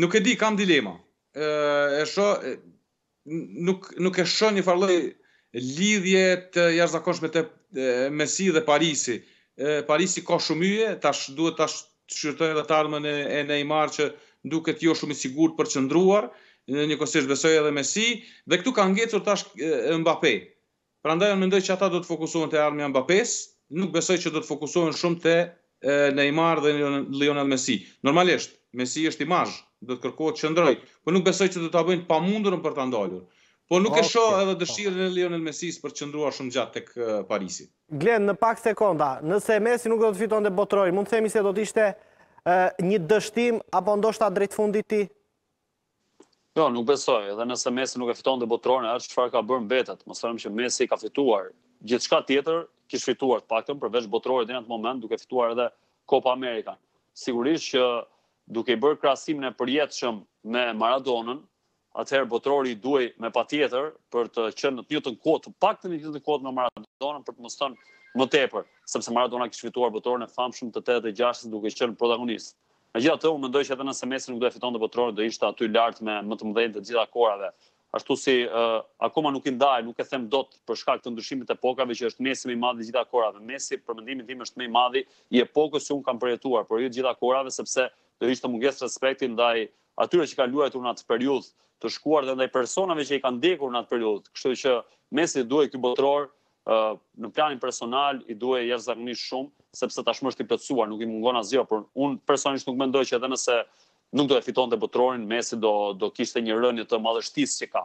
Nuk e di, kam dilema. E shoh nuk nuk e shoh një farë lloj lidhje të jashtëzakonshme te Messi dhe Parisi. Parisi ka shumë yje, tash duhet ta shqyrtojë edhe të ardhmën e Neymar që duket jo shumë i sigurt për qëndruar, njëkohësisht besoj edhe Messi dhe këtu ka ngecur tash Mbappe. Prandaj unë mendoj që ata do të fokusohen te ardhmja e Mbappes, nuk besoj që do të fokusohen shumë te Neymar dhe Lionel Messi. Normalisht, Messi është imazh, do të kërkohet të qëndrojë, por nuk besoj që do ta bëjnë të pamundurën për ta ndalur. Por nuk e shoh edhe dëshirën e Lionel Messis për të qëndruar shumë gjatë tek Parisi. Glen, në pak sekonda, nëse Messi nuk do të fitonte Botëror, mund të themi se do të ishte një dështim apo ndoshta drejt fundit ti? Jo, nuk besoj, edhe nëse Messi nuk e fitonte Botërorin, ajo çfarë ka bërë mbetet. Mos harrojmë që Messi ka fituar gjithçka tjetër, kish fituar të paktën përveç Botërorit deri në atë moment, duke fituar edhe Copa America. Sigurisht që duke i bërë krahasimin e përjetshëm me Maradonën, atëherë Botërori i duhej me patjetër për të qenë në të njëjtën kuotë, të paktën në të njëjtën kuotë me Maradonën për të mos thënë më tepër, sepse Maradona kish fituar Botërorin e famshëm të 86-së duke qenë protagonist. Megjithatë, unë mendoj që edhe nëse Messi nuk do e fitonte Botërorin, do ishte aty lart me më të mëdhenjtë të gjitha kohërave. Ashtu si uh, akoma nuk i ndaj, nuk e them dot për shkak të ndryshimit të epokave që është Messi më i madhi i të gjitha kohërave. Messi për mendimin tim është më i madhi i epokës që unë kam përjetuar, por jo i të gjitha kohërave sepse do ishte mungesë respekti ndaj atyre që kanë luajtur në atë periudhë të shkuar dhe ndaj personave që i kanë ndjekur në atë periudhë. Kështu që Messit i duhej ky botëror në planin personal i duhej jashtëzakonisht shumë, sepse tashmë është i plotësuar, nuk i mungon asgjë, por un personalisht nuk mendoj që edhe nëse nuk do e fitonte botërorin, Messi do do kishte një rënie të madhështisë që ka.